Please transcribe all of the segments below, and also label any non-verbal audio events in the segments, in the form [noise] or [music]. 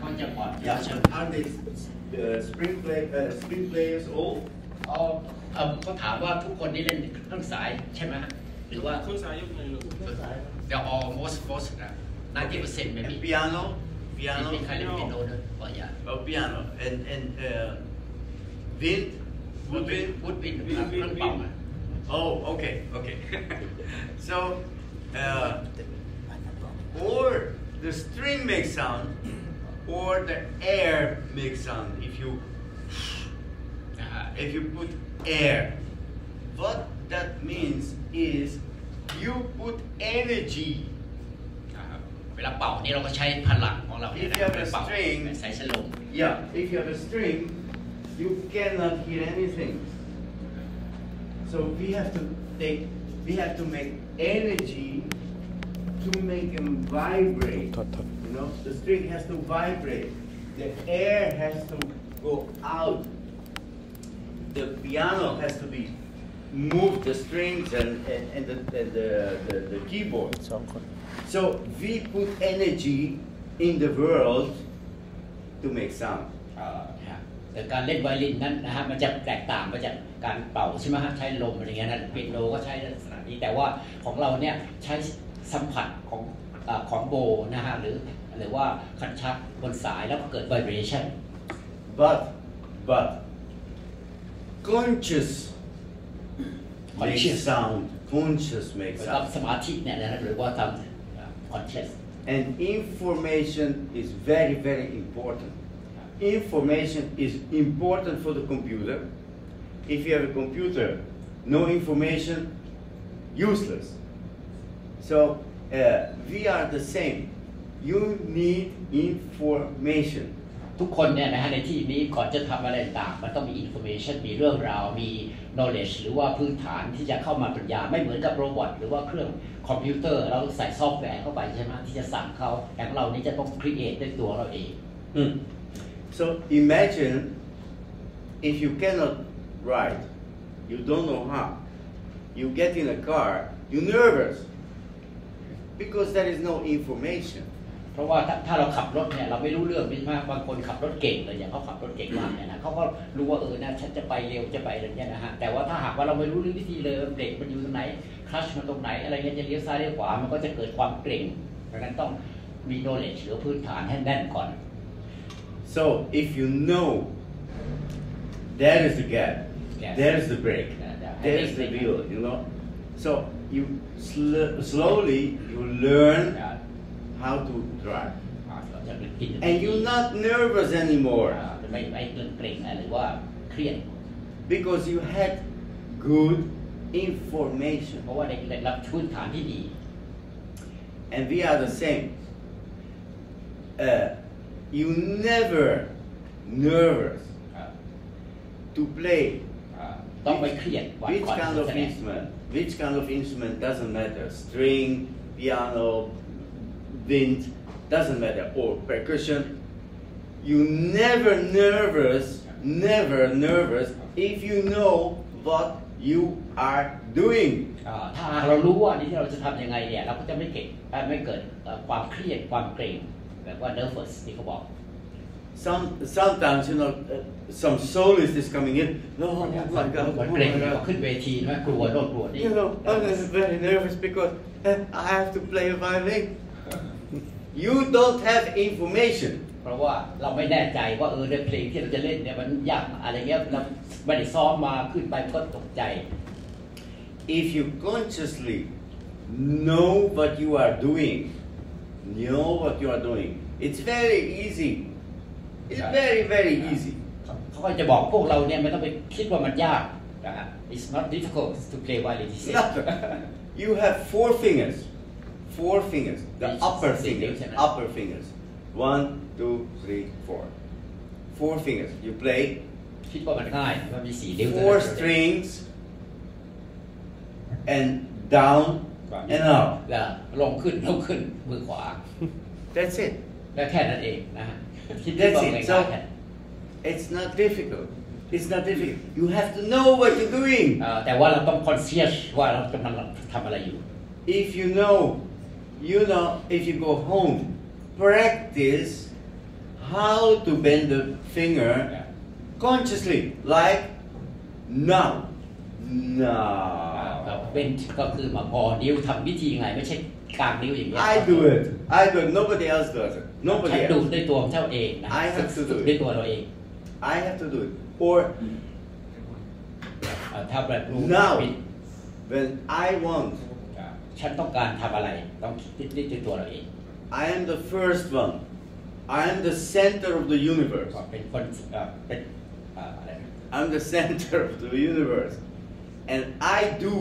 เขาจะอ่อน Yeah, are they uh, string play uh, string players all? เอาเอ่อเขาถามว่าทุกคนที่เล่นเครื่องสายใช่ไหมฮะหรือว่า เครื่องสายยกมือลูก เดี๋ยว almost most นะ90%ไม่มี And piano, มี piano, ใครเล่นเปียโนด้วยอ๋ออย่า oh piano, and and uh, wind, woodwind. วุดวินเครื่องเป่าอะ Oh, okay, okay. [laughs] so, uh, or the string makes sound, or the air makes sound. If you [sighs] นะฮะ if you put air, what that means is you put energy. นะครับเวลาเป่านี่เราก็ใช้พลังของเราเนี่ยนะ If you have เว a ลาเป่า string ใส่สลม Yeah, if you have a string, you cannot hear anything. So we have to take, we have to make energy to make them vibrate. Know, the string has to vibrate. The air has to go out. The piano has to be moved, the strings and, and, and the, and the, the, the keyboard. สองคน So we put energy in the world to make sound. แต่การเล่นไวโอลินนั้นนะฮะมันจะแตกต่างมาจากการเป่าใช่ไหมฮะใช้ลมอะไรเงี้ยนะเปียโนก็ใช้ลักษณะนี้แต่ว่าของเราเนี่ยใช้สัมผัสของอของโบนะฮะหรือ หรือว่าคันชักบนสายแล้วก็เกิด vibration But, but, conscious makes Conscious. sound. Conscious เหมื makes อนกับ sound. สมาธิเนี่ยนะหรือว่าทำ conscious And information is very, very important. Information is important for the computer. If you have a computer, no information, useless. So uh, we are the same. You need information. ทุกคนเนี่ยนะฮะในที่นี้ก่อนจะทำอะไรต่างๆมันต้องมี information มีเรื่องราว มี knowledge หรือว่าพื้นฐานที่จะเข้ามาปัญญาไม่เหมือนกับโรบอทหรือว่าเครื่องคอมพิวเตอร์ เราใส่ซอฟต์แวร์เข้าไปใช่ไหมที่จะสั่งเขาแต่ของเรานี่จะต้อง create ด้วยตัวเราเอง So imagine if you cannot ride, you don't know how. You get in a car, you're nervous because there is no information. เพราะว่าถ้าถ้าเราขับรถเนี่ยเราไม่รู้เรื่องใช่ไหมบางคนขับรถเก่งเลยอย่างเขาขับรถเก่งมากเนี่ยนะเขาก็รู้ว่าเออนะฉันจะไปเร็วจะไปอะไรเงี้ยนะฮะแต่ว่าถ้าหากว่าเราไม่รู้เรื่องวิธีเลยว่าเบรกมันอยู่ตรงไหนคลัชมันตรงไหนอะไรเงี้ยจะเลี้ยวซ้ายเลี้ยวขวามันก็จะเกิดความเกร็งดังนั้นต้องมี knowledge หรือพื้นฐานให้แน่นก่อน So if you know there is the gap, Yes. there is the brake, Yeah, yeah. there is the Everything. wheel, you know. So you sl- slowly you learn นะ how to drive, อ่าเราจะเป็นกิน and you're not nervous anymore อ่าไม่ไม่เกินเกร็งหรือว่าเครียด because you had good information. เพราะว่าได้ได้รับพื้นฐานที่ดี and we are the same. Uh, you never nervous อ่า to play อ่าต้องไม่เครียดก่อน which ก่อน kind ที่ of จะแสดง instrument. Which kind of instrument doesn't matter. String, piano, wind doesn't matter. Or percussion. You never nervous, never nervous if you know what you are doing. อ่าถ้าหากเรารู้ว่านี่ที่เราจะทำยังไงเนี่ยเราก็จะไม่เกิดเอ่อไม่เกิดเอ่อความเครียดความเกรงแบบว่า nervous ที่เขาบอก Some sometimes you know uh, some soloist is coming in. No, oh my God, มัน oh เกรง my เนี่ย God. ขึ้นเวทีไหมกลัวโน่นกลัวนี่ You know, I'm very nervous because uh, I have to play a violin. You don't have information. เพราะว่าเราไม่แน่ใจว่าเออในเพลงที่เราจะเล่นเนี่ยมันยากอะไรเงี้ยเราไม่ได้ซ้อมมาขึ้นไปก็ตกใจ If you consciously know what you are doing, know what you are doing, it's very easy. It's Yeah. very, very easy. เขาก็จะบอกพวกเราเนี่ยไม่ต้องไปคิดว่ามันยากนะฮะ it's not difficult to play violin he said. No. You have four fingers. four fingers, the upper fingers, upper fingers. One, two, three, four. Four fingers. You play. Four strings and down and up. [laughs] That's it. That's [laughs] it. So it's not difficult. It's not difficult. You have to know what you're doing. If you know you know, if you go home, practice how to bend the finger consciously, like now. ก็ Now. เป็นก็คือมาพอนิ้วทำวิธีไง ไม่ใช่กลางนิ้วอย่างเงี้ย I do it. I do it. Nobody else does it. ฉั Nobody นดู else. ด้วยตัวของเจ้าเองนะ I have to do ฝึก it ด้วยตัวเราเอง I have to do it. Or เอ่อถ้าแบบรู้ Now ผิด when I want, ฉันต้องการทำอะไร ต้องคิดด้วยตัวเราเอง I am the first one. I am the center of the universe. ก็เป็นคนเอ่อเป็นเอ่ออะไรนะ I'm the center of the universe. And I do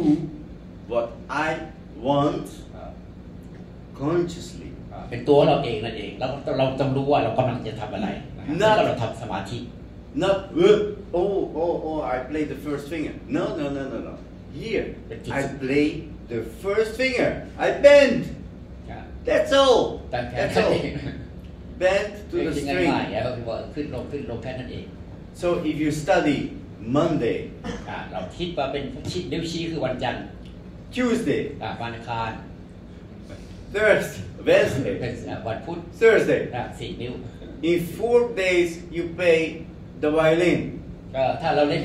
what I want เอ่อ consciously. เอ่อเป็นตัวเราเองนั่นเอง แล้วเราต้องรู้ว่าเรากำลังจะทำอะไรนะครับ Not แล้วก็เราทำสมาธิ Not, uh, oh, oh, oh, I play the first finger. No, no, no, no, no. Here, I play the first finger. I bend. นะ That's all. แต่แค่ That's นั้นเ[laughs] อ all. ง Bend to the ง่ายๆ string. แล้วก็คือว่าขึ้นลงขึ้นลงแค่นั้นเอง So if you study Monday, [coughs] อ่าเราคิดว่าเป็นชิดนิ้วชี้คือวันจันทร์ Tuesday, อ่าวันอังคาร Thursday, เป็น Wednesday, อ่าวันพุธ Thursday. อ่าสี่นิ้ว In four days, you play the violin ก็ถ้าเราเล่น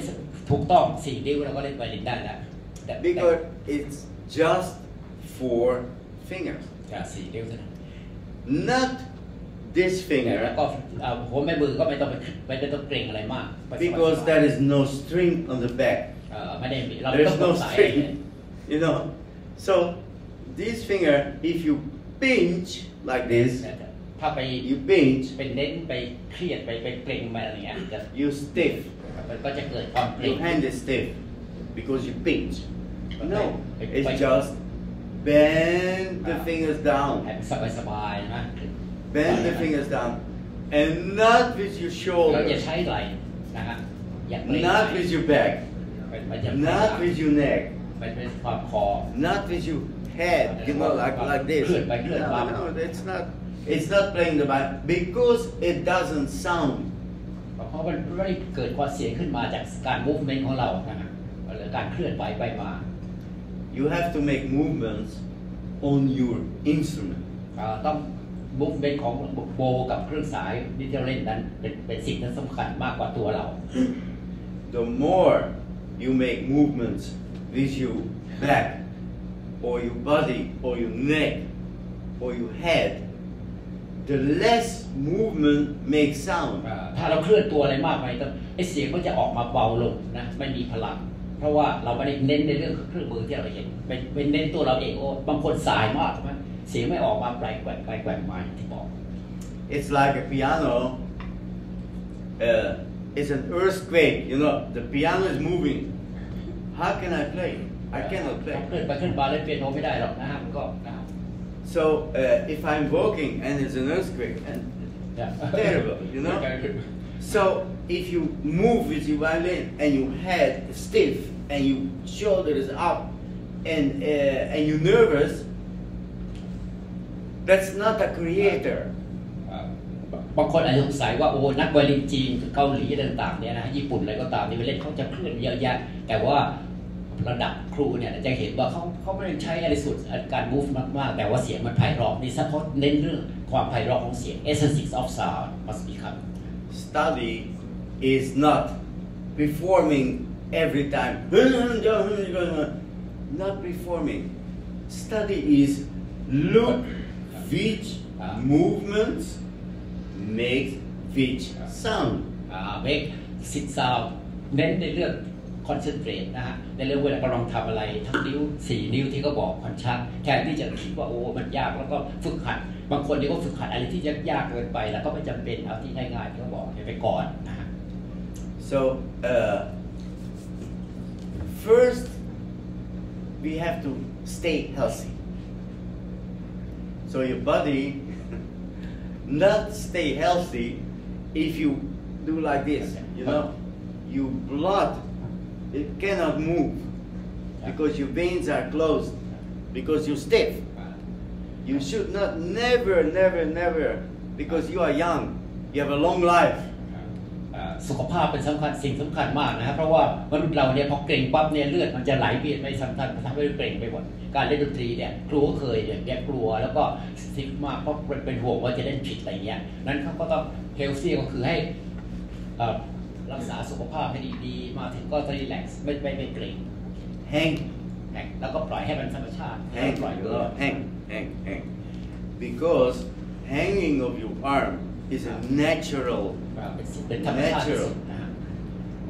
ถูกต้องสี่นิ้วเราก็เล่นไวโอลินได้แล้วแต่แต่ because it's just four fingers, อ่าสี่นิ้วเท่านั้น not this แล้ว finger ก็อ่าหัวแม่มือก็ไม่ต้องไปไม่ไม่ต้องเกรงอะไรมากไปสบายๆ because there is no string on the back. เอ่อไม่ได้มีเราไม่ต้อง There's ส no งสัย string, you know. So this finger, if you pinch like this, ถ้าไป you pinch, เป็นเน้นไปเครียดไปไปเกรงไปอะไรเงี้ยจะ you stiff. มันก็จะเกิดความเกรง Your hand is stiff because you pinch. No, Like- it's like- just bend the Ah. fingers ให้ down. มันสบายๆนะ Bend the fingers down. And not with your เราอย่า shoulder, ใช้ไหล่นะฮะอย่าเกรง not with your back, มันมันจะ not with your neck, มันเป็นความคอ not with your head, you know, like, like this. Good, like good, No, wow. no, it's not. It's not playing the violin because it doesn't sound. เพราะมันไม่ได้เกิดความเสียงขึ้นมาจากการ movement ของเรานะฮะหรือการเคลื่อนไหวไปมา You have to make movements on your instrument. เอ่อต้อง movement ของโบกับเครื่องสายที่เราเล่นนั้นเป็นเป็นสิ่งที่สำคัญมากกว่าตัวเรา The more you make movements with your back, or your body, or your neck, or your head, the less movement makes sound. อ่าถ้าเราเคลื่อนตัวอะไรมากไปต้องไอเสียงก็จะออกมาเบาลงนะไม่มีพลัง เพราะว่าเราไม่ได้เน้นในเรื่องเครื่องมือที่เราเห็นเป็นเป็นเน้นตัวเราเองโอ้บางคนสายมากใช่ไหมเสียงไม่ออกมาแปลกแกว่งไปแกว่งมาอย่างที่บอก It's like a piano. Uh, it's an earthquake. You know, the piano is moving. How can I play? I cannot เคลื่ play. อนไปเคลื่อนมาเล่นเปียโนไม่ได้หรอกนะฮะมันก็นะ So uh, if I'm walking and it's an earthquake, and Terrible, you know? so if you move with your violin and your head is stiff and your shoulder is up and uh, and you're nervous, that's not a creator. อ่าบางคนอาจจะสงสัยว่าโอ้นักไวโอลินจีนเกาหลีต่างๆเนี่ยนะญี่ปุ่นอะไรก็ตามที่ไปเล่นเขาจะเคลื่อนเยอะแยะแต่ว่าระดับครูเนี่ยจะเห็นว่าเขาเขาไม่ได้ใช้อะไรสุดการ move มากๆ แต่ว่าเสียงมันไพเราะนี่ซะเขาเน้นเรื่องความไพเราะของเสียง essence of sound must become Study is not performing every time. Not performing. Study is look which movements make which sound. เมกซิดซาวเน้นในเรื่องคอนเซนเทรตนะฮะ ในเรื่องเวลากำลังทำอะไร ทั้งนิ้วสี่นิ้วที่เขาบอกคอนชัดแทนที่จะคิดว่าโอ้ มันยากแล้วก็ฝึกหัด บางคนนี่ก็ฝึกหัดอะไรที่ยากๆเกินไป แล้วก็ไม่จำเป็นเอาที่ง่ายๆที่เขาบอกไปก่อนนะฮะ So, uh, first, we have to stay healthy. So, your body [laughs] not stay healthy if you do like this, you know. Your blood, it cannot move because your veins are closed, because you're stiff. You should not, never, never, never, because you are young, you have a long life. สุขภาพเป็นสำคัญสิ่งสำคัญมากนะครับเพราะว่ามนุษย์เราเนี่ยพอเกร็งปั๊บเนี่ยเลือดมันจะไหลเวียนไม่สำคัญทำให้เกร็งไปหมดการเล่นดนตรีเนี่ยครูก็เคยเนี่ยแกกลัวแล้วก็ซิกมากเพราะเป็นห่วงว่าจะเล่นผิดอะไรเงี้ยนั้นเขาก็ต้องเฮลซี่ก็คือให้เอ่อรักษาสุขภาพให้ดีๆ มาถึงก็จะรีแลกซ์ไม่ไม่ไม่เกร็ง Hang, แล้วก็ปล่อยให้มันธรรมชาติให้ hang, ปล่อยเออ hang, hang, hang. Because hanging of your arm is a natural. Natural.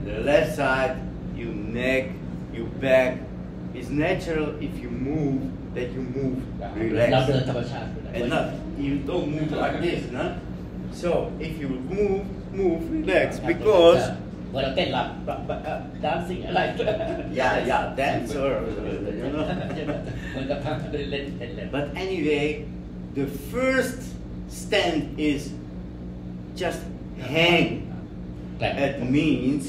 The left side, you neck, you back. It's natural if you move that you move relaxed. And not, you don't move like this, no? So if you move, move, relax, because but, but, uh, dancing [laughs] like [laughs] yeah yeah dancer [laughs] you know but anyway the first stand is just hang. แต่ It means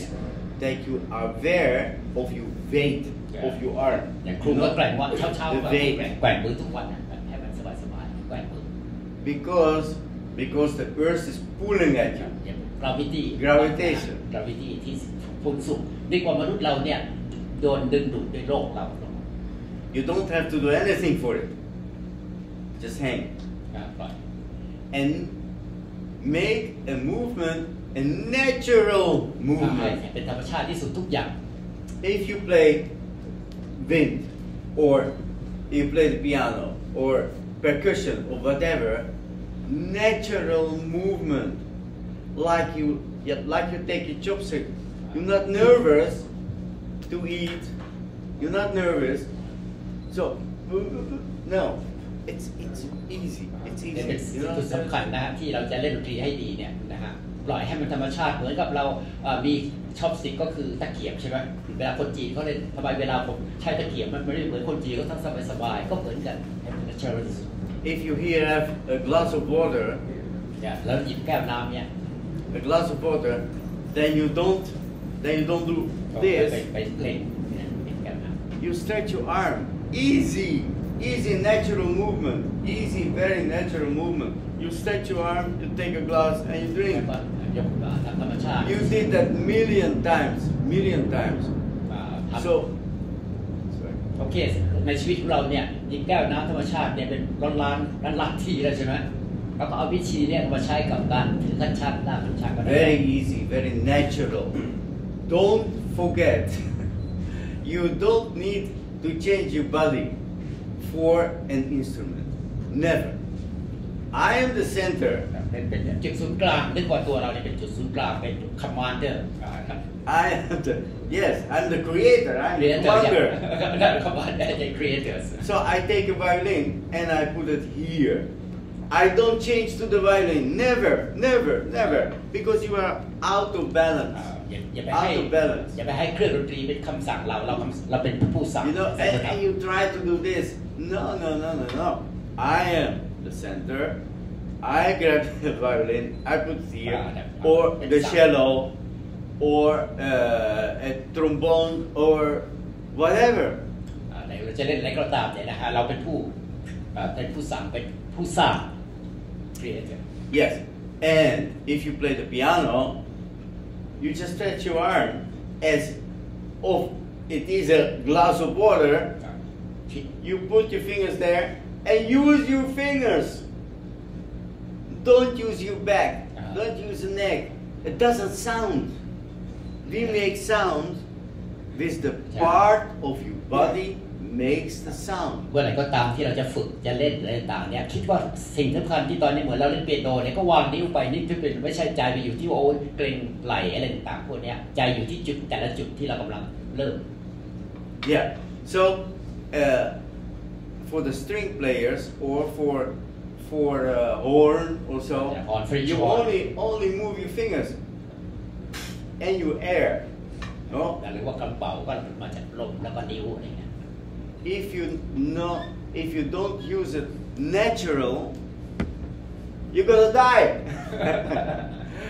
that you are aware of your weight of your arm. อย่างครูก็แกว่งว่าเช้าเช้า The แกว่ง weight. แกว่งมือทุกวันนะให้มันสบายสบายๆแกว่งมือ Because because the earth is pulling at you. อย่าง gravity Gravitation gravity ที่พุ่งสูงดีกว่ามนุษย์เราเนี่ยโดนดึงดูดด้วยโลกเรา You don't have to do anything for it. Just hang นะปล่อย and make a movement a natural ทำให้ movement. เป็นธรรมชาติที่สุดทุกอย่าง If you play wind or you play the piano or percussion or whatever, natural movement, like you yeah, like you take a chopstick. You're not nervous to eat. You're not nervous. So no, it's it's easy. It's เนี่ยเป็น easy. สิ่ง You know ที่สำคัญนะฮะที่เราจะเล่นดนตรีให้ดีเนี่ยนะฮะปล่อยให้มันธรรมชาติเหมือนกับเราเอ่อมีชอปสติกก็คือตะเกียบใช่ไหมเวลาคนจีนเขาเล่นทำไมเวลาผมใช้ตะเกียบมันไม่ได้เหมือนคนจีนเขาทั้งสบายสบายๆก็เหมือนกันให้มัน natural ที่สุด If you here have a glass of water, เนี่ยแล้วหยิบแก้วน้ำเนี่ย a glass of water, then you don't then you don't do ก็ไป this. ไปเล่นเนี่ยหยิบแก้วน้ำ You stretch your arm. Easy, easy natural movement. Easy, very natural movement. You stretch your arm, you take a glass and you แล้ว drink. ก็ยกมาทำธรรมชาติ You did that million times, million times. อ่าทำ So, sorry. โอเคในชีวิตของเราเนี่ยยิงแก้วน้ำธรรมชาติเนี่ยเป็นล้านล้านล้านล้านทีแล้วใช่ไหมแล้วก็เอาวิธีเนี่ยมาใช้กับการถือขั้นชันด้านขั้นชันก็ได้ Very easy, very natural. Don't forget, [laughs] you don't need to change your body for an instrument. Never. I am the center. เป็นเป็นจุดศูนย์กลางนึกว่าตัวเราเนี่ยเป็นจุดศูนย์กลางเป็นคอมมานเดอร์ I am the yes, I'm the creator. I'm เรีย the นเตอร์ wonder. นั่นคอมมานเดอร์จะครีเอเตอร์ So I take a violin and I put it here. I don't change to the violin. Never, never, never. Because you are out of balance. อย่าอย่าไปให้ Out of balance. อย่าไปให้เครื่องดนตรีเป็นคำสั่งเราเราคำเราเป็นผู้สั่ง You know, แต่ and, จะท and you try to do this. No, no, no, no, no. I am the center. I grab the violin, I put it here, Ah, that- or that the sound. cello, or uh, a trombone, or whatever. ำอ่าไหนเราจะเล่นอะไรก็ตามเนี่ยนะฮะเราเป็นผู้อ่าเป็นผู้สั่งเป็นผู้สร้างครีเอเตอร์ Yes. And if you play the piano, you just stretch your arm as if it is a glass of water. You put your fingers there and use your fingers. Don't use your back. Ah. Don't use the neck. It doesn't sound. We make sound with the Yeah. part of your body makes the sound. เมื่อไหร่ก็ตามที่เราจะฝึกจะเล่นอะไรต่างๆเนี่ยคิดว่าสิ่งสำคัญที่ตอนนี้เหมือนเราเล่นเปียโนเนี่ยก็วางนิ้วไปนี่ที่เป็นไม่ใช่ใจไปอยู่ที่ว่าโอ้ยเกรงไหลอะไรต่างๆพวกเนี้ยใจอยู่ที่จุดแต่ละจุดที่เรากำลังเริ่ม Yeah. So uh, for the string players or for for uh, horn also, Yeah, horn, French you horn. only only move your fingers and you air. No. หรือว่ากระเป๋าก็มาจากลมแล้วก็นิ้วอะไรเงี้ย If you know, if you don't use it natural, you're gonna die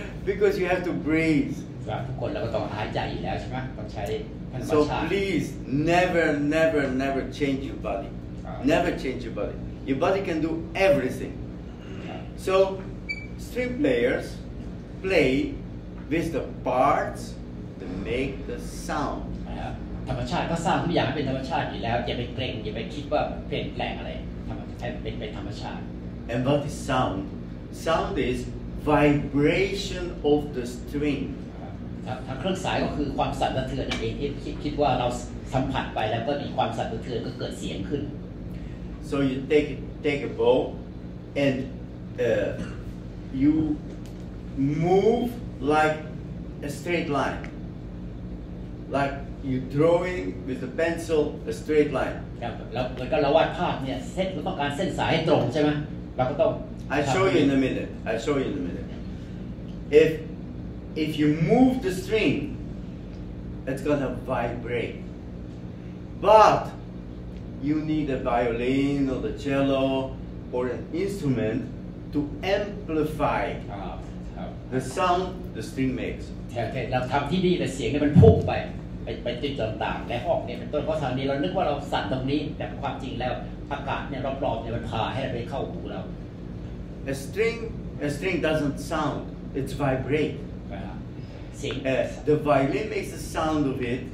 [laughs] because you have to breathe. ว่าทุกคนเราก็ต้องหายใจอยู่แล้วใช่ไหมต้องใช้ธรรม So ชาติ please, never, never, never change your body. Ah. Never change your body. Your body can do everything. So, string players play with the parts that make the sound. นะครับธรรมชาติก็สร้างทุกอย่างให้เป็นธรรมชาติอยู่แล้ว อย่าไปเกรงอย่าไปคิดว่าเปลี่ยนแปลงอะไรทำให้เป็นเป็นธรรมชาติ And what is sound? Sound is vibration of the string. ครับทางเครื่องสายก็คือความสั่นสะเทือนนั่นเองที่คิดคิดว่าเราสัมผัสไปแล้วก็มีความสั่นสะเทือนก็เกิดเสียงขึ้น So you take take a bow and uh, you move like a straight line, like you drawing with a pencil a straight line. ครับแล้วเหมือนกับเราวาดภาพเนี่ยเส้นเราต้องการเส้นสายให้ตรงใช่ไหมเราก็ต้อง I show you in a minute. I show you in a minute. If if you move the string, it's gonna vibrate. But you need a violin or the cello or an instrument to amplify ครับครับ the sound the string makes. แทนที่เราทำที่นี่แต่เสียงเนี่ยมันพุ่งไปไปไปจุดต่างๆในห้องเนี่ยเป็นต้นเพราะทางนี้เรานึกว่าเราสั่นตรงนี้ แต่ความจริงแล้วอากาศเนี่ยรอบๆเนี่ยมันพาให้ไปเข้าหูเรา A string a string doesn't sound, it's vibrate. the violin makes the sound of it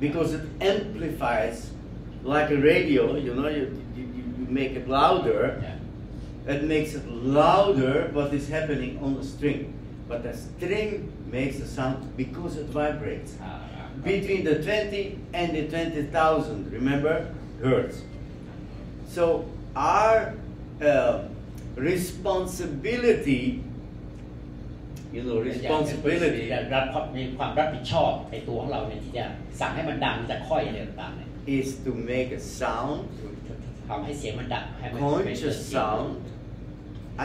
because it amplifies like a radio, you know, you, you, you make it louder. Yeah. It makes it louder what is happening on the string. But the string makes a sound because it vibrates. Ah, ah. Between the 20 and the 20,000, remember, hertz. So our uh, responsibility you know, responsibility รับมีความรับผิดชอบในตัวของเราเนี่ยที่จะสั่งให้มันดังจะค่อยอะไรต่างๆเนี่ย is to make a sound ทำให้เสียงมันดังให้มันเป็น conscious sound.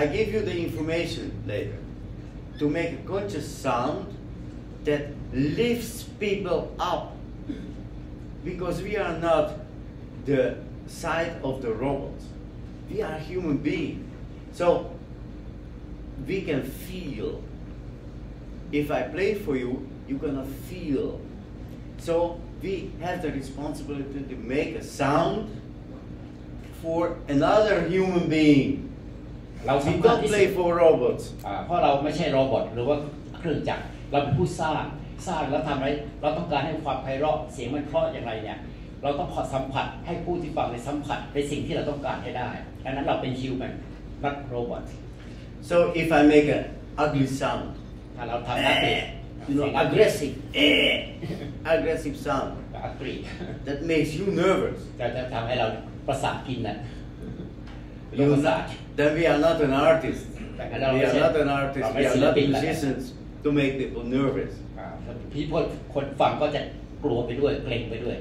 I give you the information later. To make a conscious sound that lifts people up. Because we are not the side of the robots. We are human beings. So we can feel. If I play for you, you're gonna feel. So we have the responsibility to make a sound for another human being. เรา We สำคัญ don't ที่สุ play ด for robots. อ่าเพราะเราไม่ใช่โรบอทหรือว่าเครื่องจักรเราเป็นผู้สร้างสร้างแล้วทำอะไร เราต้องการให้ความไพเราะเสียงมันเพราะอย่างไรเนี่ย เราต้องขอสัมผัสให้ผู้ที่ฟังในสัมผัสในสิ่งที่เราต้องการให้ได้ดังนั้นเราเป็นฮิวแมนนักโรบอท So if I make an ugly sound, ถ้าเราทำนักเตะ you know, aggressive, eh, aggressive sound, อักรี that makes you nervous. จะจะทำให้เราประสาทกินน่ะ You ประสาท then we are not an artist. แต่ We เราไม่ are ใช่ not an artist. เราไม่ We ศิ are ล not ปินแล้ว musicians to make people nervous. อ่าพี่พวกคนฟังก็จะกลัวไปด้วยเกรงไปด้วย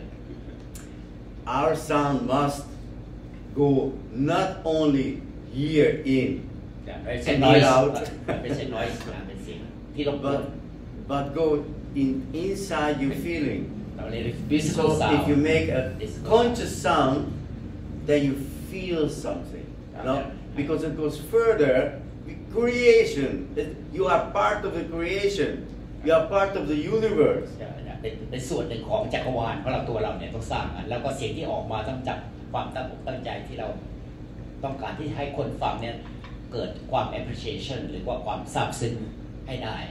Our sound must go not only here in, ไม่ใช่ And น้อย hear out ไม่ใช่น้อยเป็นเ but but go in inside your feeling. เราเรียก physical So sound if you make a Physical conscious sound, then you feel something. No? Okay. Because it goes further. with Creation. It- You are part of the creation. You are part of the universe. เป็นเป็นส่วนหนึ่งของจักรวาลเพราะเราตัวเราเนี่ยต้องสร้างมันแล้วก็เสียงที่ออกมาต้องจับความตั้งอกตั้งใจที่เราต้องการที่ให้คนฟังเนี่ยเกิดความ appreciation หรือว่าความซาบซึ้ง and I.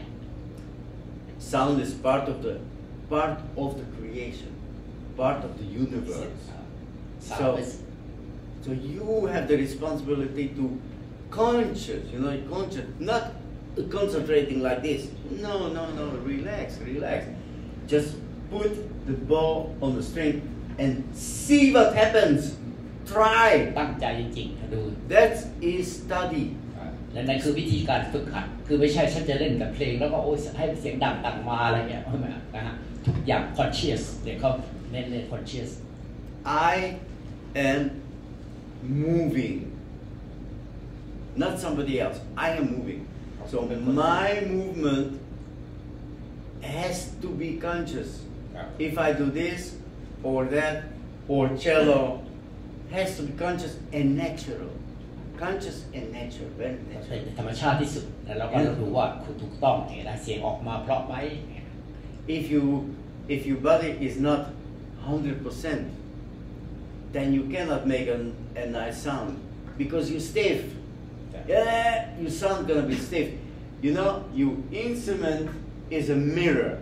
Sound is part of the part of the creation, part of the universe. So, so you have the responsibility to conscious, you know, conscious, not concentrating like this. No, no, no, relax, relax. Just put the ball on the string and see what happens. Try. That is study. และนั่นคือวิธีการฝึกหัด คือไม่ใช่ฉันจะเล่นกับเพลง แล้วก็โอ้ยให้เสียงดังดังมาอะไรเงี้ยไม่นะฮะทุกอย่าง conscious เดี๋ยวเขาเน้นเลย conscious I am moving. Not somebody else. I am moving. So my movement has to be conscious. ครับ If I do this or that or cello, has to be conscious and natural. Conscious and natural, very เป็น natural. ธรรมชาติที่สุด แล้วเราก็รู้ว่าคุณถูกต้องอย่างเงี้ยนะเสียงออกมาเพราะไหม If you if your body is not hundred percent, then you cannot make a, a nice sound because you're stiff. Yeah, your sound gonna be stiff. You know, you instrument is a mirror.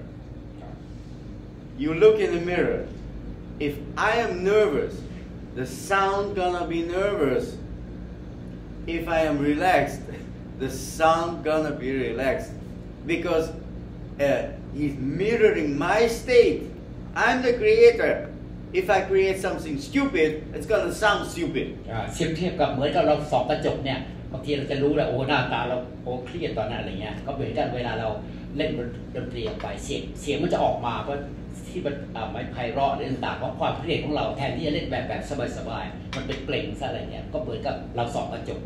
You look in the mirror. If I am nervous, the sound gonna be nervous. If I am relaxed, the sound gonna be relaxed. Because uh, he's mirroring my state. I'm the creator. If I create something stupid, it's gonna sound stupid. เทียบเทียบกับเหมือนกับเราส่องกระจกเนี่ยบางทีเราจะรู้แหละโอ้หน้าตาเราโอ้เครียดตอนนั้นอะไรเงี้ยก็เหมือนกันเวลาเราเล่นดนตรีออกไปเสียงเสียงมันจะออกมาเพราะ ที่มันอ่าไม่ไพเราะหรือต่างๆเพราะความเครียดของเราแทนที่จะเล่นแบบแบบสบายๆมันเป็นเกร็งซะอะไรเงี้ยก็เหมือนกับเราส่องกระจก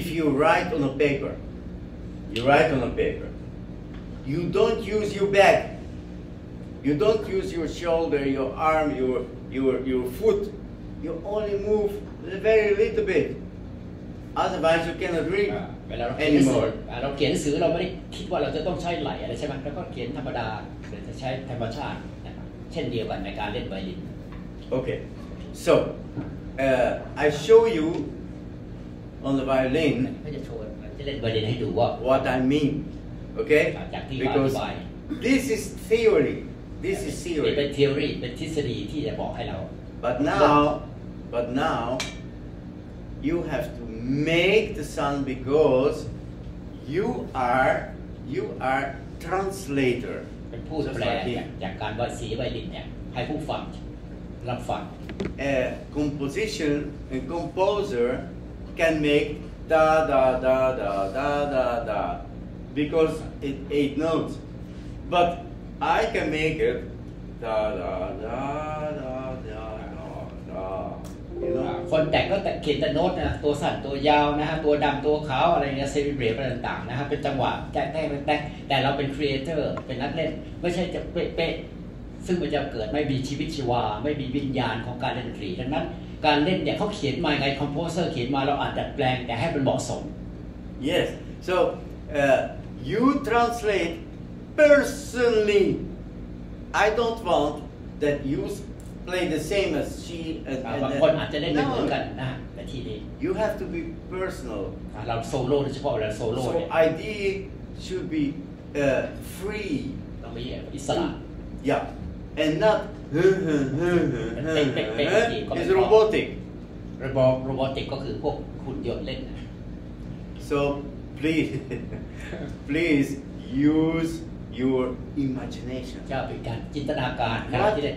If you write on a paper, you write on a paper, you don't use your back. You don't use your shoulder, your arm, your, your, your foot. You only move a very little bit. Otherwise, you cannot read อ่าเวลาเราเขียนหนังสือ anymore. อ่าเราเขียนหนังสือเราไม่ได้คิดว่าเราจะต้องใช้ไหลอะไรใช่ไหมแล้วก็เขียนธรรมดาหรือจะ ใช้ธรรมชาตินะครับเช่นเดียวกันในการเล่นไวโอลิน Okay, so uh, I show you on the violin ก็จะโชว์จะเล่นไวโอลินให้ดูว่า what I mean. Okay? จากที่อ Because ธิบาย this is theory. This is นี่เป็น theory. ทฤษฎีเป็นทฤษฎีที่จะบอกให้เรา But now, but now, you have to make the sound because you are you are translator. เป็นผู้ Just แปล like him. จากการว่าสีไวโอลินเนี่ยให้ผู้ฟังรับฟัง A composition, a composer can make da da da da da da da because it eight notes. But I can make it da da da da da da คนแต่งก็แต่เขียนแต่โน้ตนะตัวสั้นตัวยาวนะฮะตัวดำตัวขาวอะไรเงี้ยเซมิเบรอะไรต่างๆนะฮะเป็นจังหวะแจ๊กแจ๊กแจ๊กแต่เราเป็นครีเอเตอร์เป็นนักเล่น ไม่ใช่จะเป๊ะๆซึ่งมันจะเกิดไม่มีชีวิตชีวา ไม่มีวิญญาณของการเล่นดนตรีดังนั้น การเล่นเนี่ยเขาเขียนมาไงคอมโพเซอร์เขียนมาเราอาจดัดแปลงแต่ให้มันเหมาะสม Yes. So uh, you translate personally. I don't want that you s- play the same as she and, อ่า and บาง and- คนอาจจะเล่นไม่เหมือนกัน No, นะฮะแต่ทีนี้ you have to be personal. อ่าเราโซโล่โดยเฉพาะเวลาโซโล่ So เนี่ย idea should be uh, free. ต้องมีอิสระ Yeah. And not it's robotic. ระบบโรบอติกก็คือพวกหุ่นยนต์เล่นนะ So please please use your imagination. จะเป็นการจินตนาการขณะที่เล่น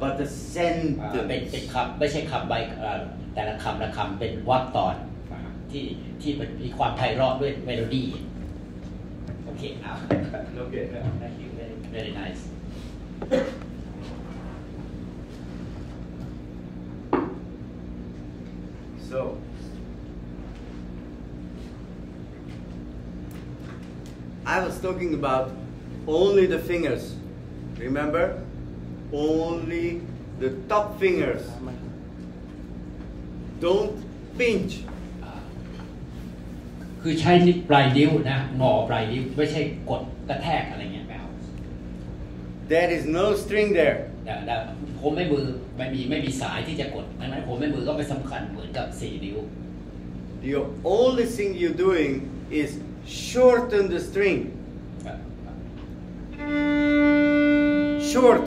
but the อ่าเป็นเป็น sentence. คำไม่ใช่คำใบอ่าแต่ละคำละคำเป็นวักตอนอ่าที่ที่มันมีความไพเราะด้วยเมโลดี้โอเคเอา Okay. [laughs] Thank you very very nice So, I was talking about only the fingers. Remember? Only the top fingers. Don't pinch. อ่าคือใช้นิ้วปลายนิ้วนะงอปลายนิ้วไม่ใช่กดกระแทกอะไรเงี้ยไม่เอา There is no string there. แต่แต่ผมไม่มือไม่มีไม่มีสายที่จะกดดังนั้นผมไม่มือก็ไม่สำคัญเหมือนกับสี่นิ้ว The only thing you're doing is shorten the string. Short.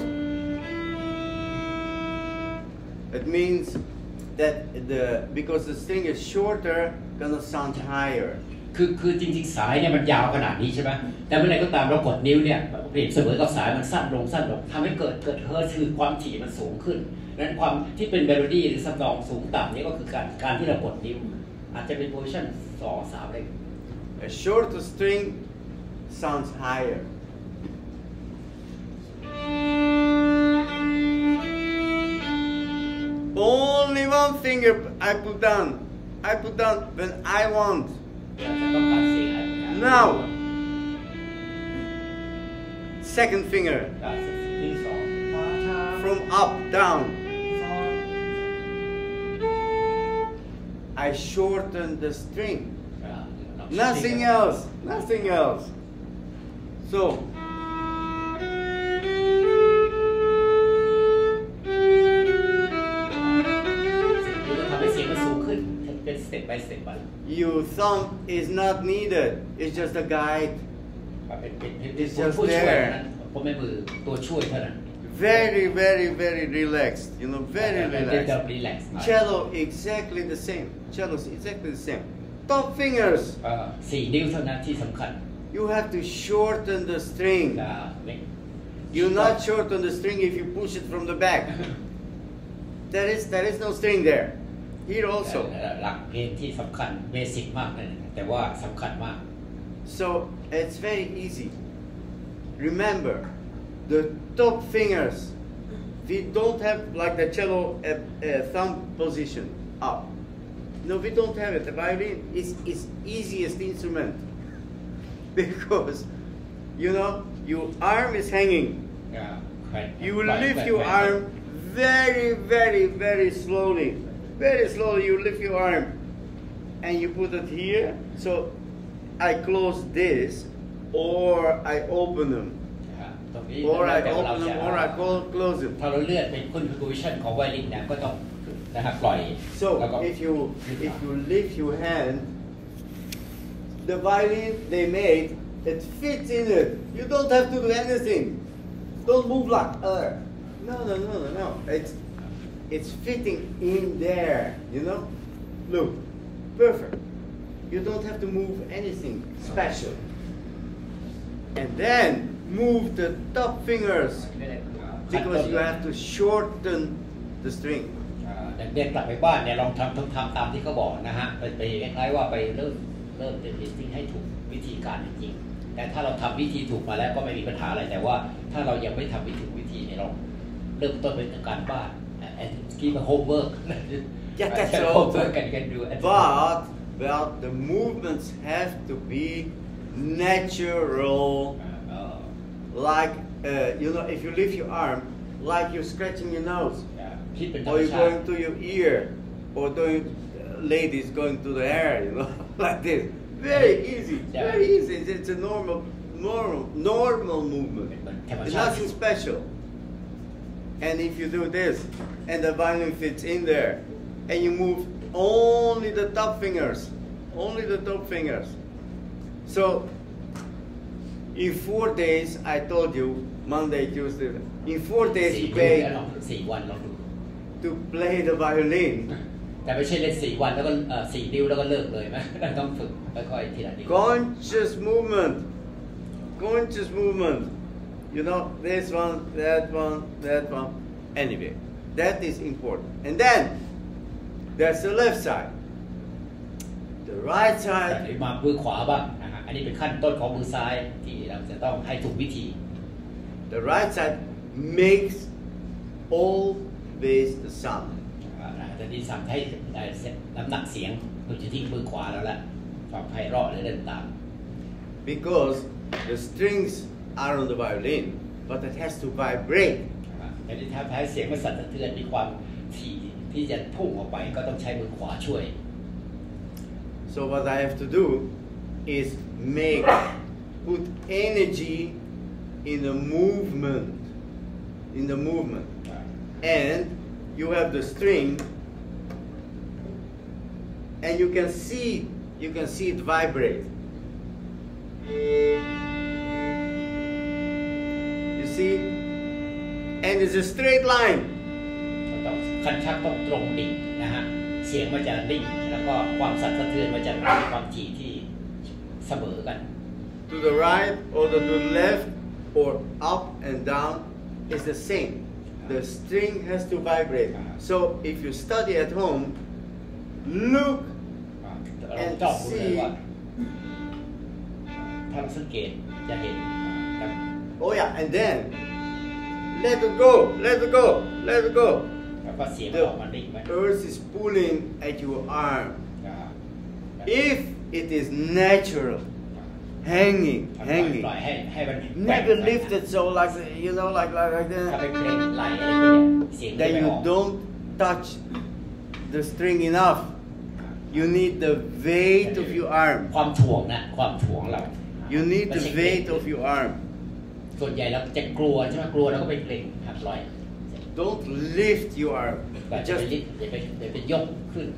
It means that the because the string is shorter, gonna sound higher. คือคือจริงๆสายเนี่ยมันยาวขนาดนี้ใช่ไหมแต่เมื่อไหรก็ตามเรากดนิ้วเนี่ยเปรียบเสมอกับสายมันสั้นลงสั้นลงทำให้เกิดเกิดเฮิร์ตคือความถี่มันสูงขึ้นดังนั้นความที่เป็นเมโลดี้หรือสำนองสูงต่ำนี่ก็คือการการที่เรากดนิ้ว อาจจะเป็นโพซิชั่นสองสามอะไร A shorter string sounds higher. Only one finger I put down. I put down when I want. Now. Second finger. From up, down. I shorten the string. Nothing else. Nothing else. So your thumb is not needed. It's just a guide. It's just there. Very, very, very relaxed. You know, very relaxed. Cello exactly the same. Cello exactly the same. Top fingers. You have to shorten the string. You not shorten the string if you push it from the back. [laughs] There is there is no string there. Here also. หลักเพลงที่สำคัญเบสิกมากเลยแต่ว่าสำคัญมาก So it's very easy. Remember, the top fingers. We don't have like the cello a, a thumb position up. No, we don't have it. The violin is is easiest instrument [laughs] because you know your arm is hanging. อ่าแขวน You ปล่อย lift แขวน your แขวน arm very, very, very slowly. Very slowly you lift your arm and you put it here. So I close this or I open them. อ่าตรงนี้ Or I แต่ว่าเรา open จะ them or I close, close them. ถ้าเราเลื่อนเป็นคุณครูชั่นของไวลินเนี่ยก็ต้องนะครับปล่อย So แล้วก็ if you if you lift your hand, the violin they made, it fits in it. You don't have to do anything. Don't move like uh. No no no no no. It's it's fitting in there. You know. Look, perfect. You don't have to move anything special. And then move the top fingers because you have to shorten the string. อ่เด็กกลับไปบ้านเนี่ยลองทำต้งทำตามที่เขาบอกนะฮะ ไปไปคล้ายๆว่าไปเริ่มเริ่มเป็นที่ให้ถูกวิธีการจริงๆแต่ถ้าเราทำวิธีถูกมาแล้วก็ไม่มีปัญหาอะไรแต่ว่า ถ้าเรายังไม่ทำวิธีวิธีเนี่ยเราเริ่มต้นเป็นการบ้าน Keep the homework. [laughs] yeah, that's [laughs] right. homework and can do it. But well, the movements have to be natural. Oh. Like uh, you know, if you lift your arm, like you're scratching your nose, yeah. or you're going to your ear, or doing uh, ladies going to the hair, you know, [laughs] like this. Very easy, yeah. very easy. It's, it's a normal, normal, normal movement. It's nothing special. And if you do this, and the violin fits in there, and you move only the top fingers, only the top fingers. So, in four days, I told you, Monday, Tuesday, in four days สี่ you เดือน pay ลองสี่วันลองดู to play the violin. [laughs] แต่ไม่ใช่เล่นสี่วันแล้วก็เอ่อสี่นิ้วแล้วก็เลิกเลยนะ [laughs] ต้องฝึกค่อยๆทีละนิ้ว Conscious movement. Conscious movement. You know, this one, that one, that one. Anyway, that is important. And then, there's the left side. The right แต่ side นี่มามือขวาบ้างนะฮะอันนี้เป็นขั้นต้นของมือซ้ายที่เราจะต้องให้ถูกวิธี The right side makes always the sound. อ่านะแต่ที่ทำให้ได้น้ำหนักเสียงคุณจะทิ้งมือขวาแล้วแหละความไพเราะและเล่นตาม Because the strings are on the violin, but it has to vibrate. นะครับแต่ที่ทำให้เสียงมันสั่นสะเทือนมีความถี่ที่จะพุ่งออกไปก็ต้องใช้มือขวาช่วย So what I have to do is make, put energy in the movement, in the movement. And you have the string, and you can see, you can see it vibrate. You see? And it's a straight line. ต้องคันชักต้องตรงดิ่งนะฮะ เสียงมันจะดิ่ง แล้วก็ความสั่นสะเทือนมันจะมีความถี่ที่เสมอกัน To the right or to the left or up and down is the same. The string has to vibrate. So if you study at home, look เราจ้องดูเลยว่าถ้าเราสังเกตจะเห็นครับ Oh yeah, and then let it go, let it go, let it go. แล้วก็เสียง The ออกมาดิ่งไหม earth is pulling at your arm. อ่า If it is natural, hanging, ปล่อย hanging. ปล่อยให้ให้มัน Never lift it so like you know like like, like ถ้าไป that. เกรงไหลอะไรพวกเนี้ยเสียงจะ Then ไม่อ you อก don't touch the string enough. You need the weight of your arm. ความถ่วงนะความถ่วงเรา You need ไม่ the ใช่เกรง weight of your arm. ส่วนใหญ่เราจะกลัวใช่ไหมกลัวเราก็เป็นเกรงครับลอย Don't lift your arm. แบบจะ Just ไปอย่าไปอย่าไปยกขึ้น